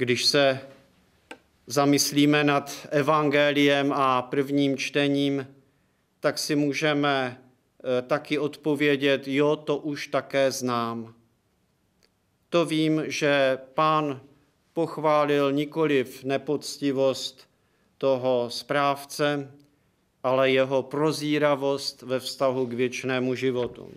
Když se zamyslíme nad evangeliem a prvním čtením, tak si můžeme eh, taky odpovědět, jo, to už také znám. To vím, že pán pochválil nikoliv nepoctivost toho správce, ale jeho prozíravost ve vztahu k věčnému životu.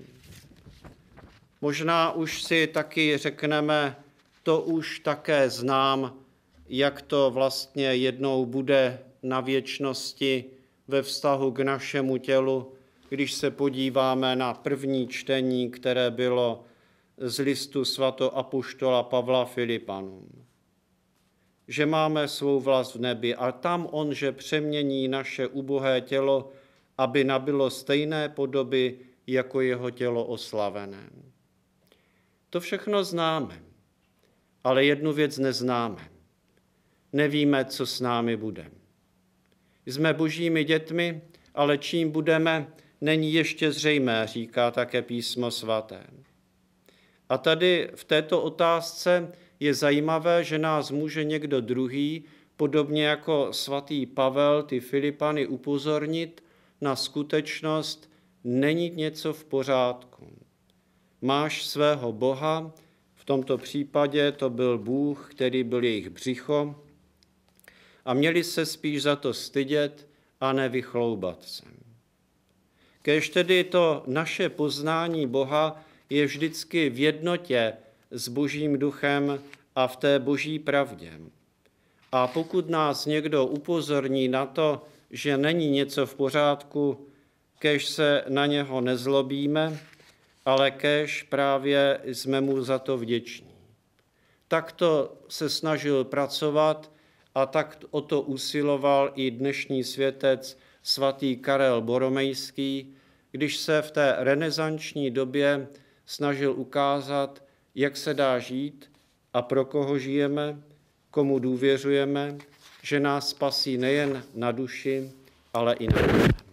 Možná už si taky řekneme, to už také znám, jak to vlastně jednou bude na věčnosti ve vztahu k našemu tělu, když se podíváme na první čtení, které bylo z listu svato apoštola Pavla Filipanům. Že máme svou vlast v nebi a tam on, že přemění naše ubohé tělo, aby nabilo stejné podoby jako jeho tělo oslavené. To všechno známe, ale jednu věc neznáme. Nevíme, co s námi bude. Jsme božími dětmi, ale čím budeme, není ještě zřejmé, říká také písmo svaté. A tady v této otázce je zajímavé, že nás může někdo druhý, podobně jako svatý Pavel, ty Filipany, upozornit na skutečnost, není něco v pořádku. Máš svého Boha, v tomto případě to byl Bůh, který byl jejich břicho, a měli se spíš za to stydět a nevychloubat se. Kež tedy to naše poznání Boha je vždycky v jednotě s Božím duchem a v té Boží pravdě. A pokud nás někdo upozorní na to, že není něco v pořádku, kež se na něho nezlobíme, ale kež právě jsme mu za to vděční. Takto se snažil pracovat a tak o to usiloval i dnešní světec svatý Karel Boromejský, když se v té renesanční době snažil ukázat, jak se dá žít a pro koho žijeme, komu důvěřujeme, že nás spasí nejen na duši, ale i na duši.